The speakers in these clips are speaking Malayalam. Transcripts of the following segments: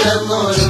മാധവനും കേൾക്കാൻ വരും വിളർന്നോരും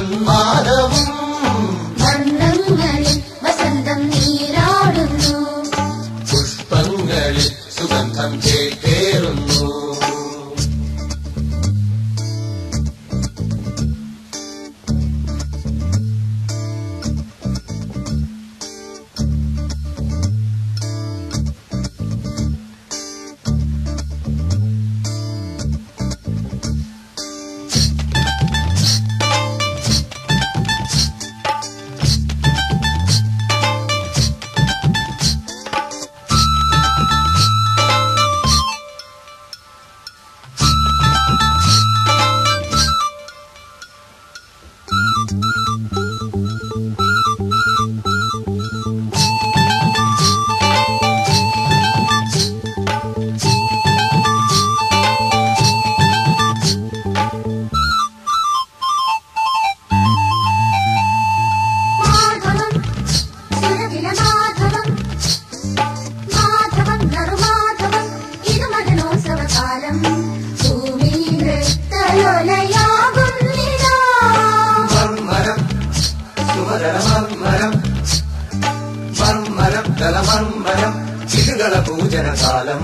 തലമർമരം ചിരുകള പൂജനകാലം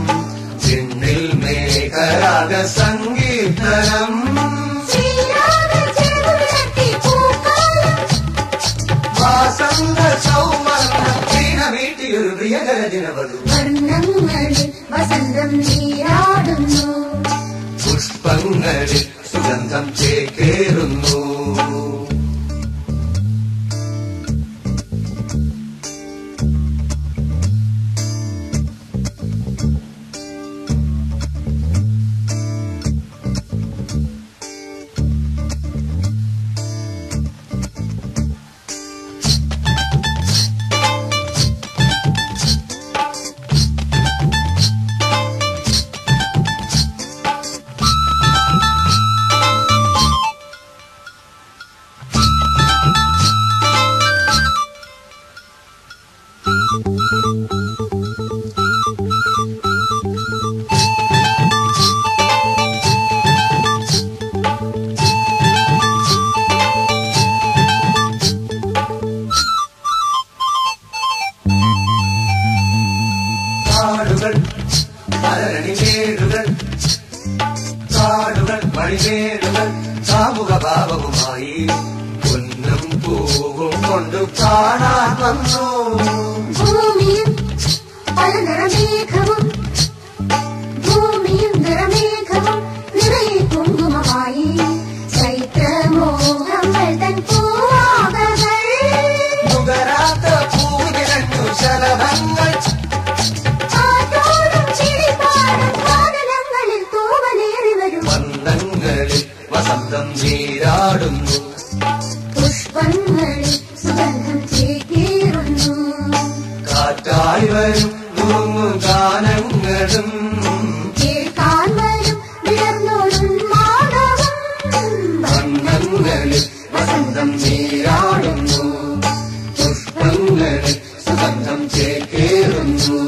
ചിണ്ണിൽ മേഘരാഗ പൂക്കാലം വാസന്ത സൗമർണം വീണമീട്ടിയൊരു പ്രിയകര ദിനവധു വസന്തം നീരാടുന്നു പുഷ്പങ്ങളിൽ സുഗന്ധം ചേക്കേറുന്നു. காடுகள் அதனடி மேடுகள் காடுகள் மணிமேடுகள் சாமுக பாவமுமாயி பொன்னும் பூவும் கொண்டு காணான் வந்தோம். பூமியில் பல ചേക്കേറുന്നു കാറ്റായി വരും മുങ്ങും ഗാനങ്ങളും കേൾക്കാൻ വരും വിടർന്നോടും മാധവം വന്നങ്ങളിൽ വസന്തം നീരാടുന്നു. പുഷ്പങ്ങളിൽ സുഗന്ധം ചേക്കേറുന്നു.